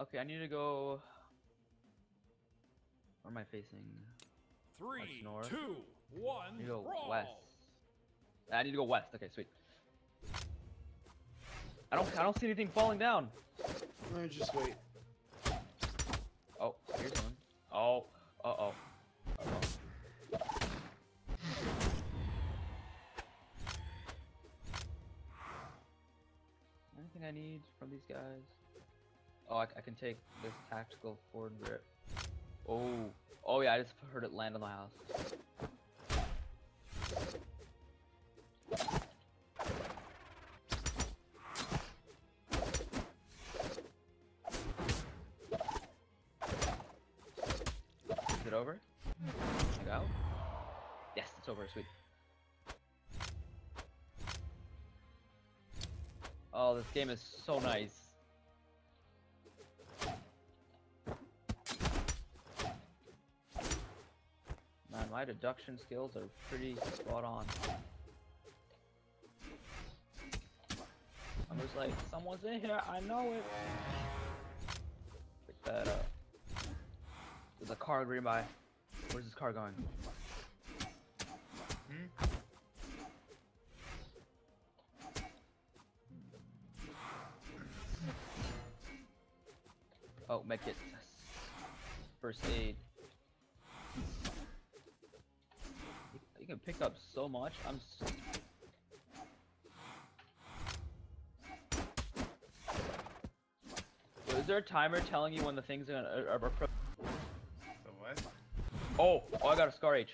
Okay, I need to go. Where am I facing? Three, north. two, one, I need to go brawl. west. I need to go west. Okay, sweet. I don't. I don't see anything falling down. Alright, just wait. Oh, here's one. Oh. Uh oh. Uh oh. Anything I need from these guys? Oh, I, I can take this tactical forward grip. Oh. Oh yeah, I just heard it land on the house. Is it over? Go. Yes, it's over. Sweet. Oh, this game is so nice. My deduction skills are pretty spot on. I was like, someone's in here, I know it. Pick that up. There's a car green by. Where's this car going? Hmm? Oh, medkit. First aid. Can pick up so much. I'm. s- Yo, Is there a timer telling you when the things are gonna are, are The what? Oh, oh, I got a scar H.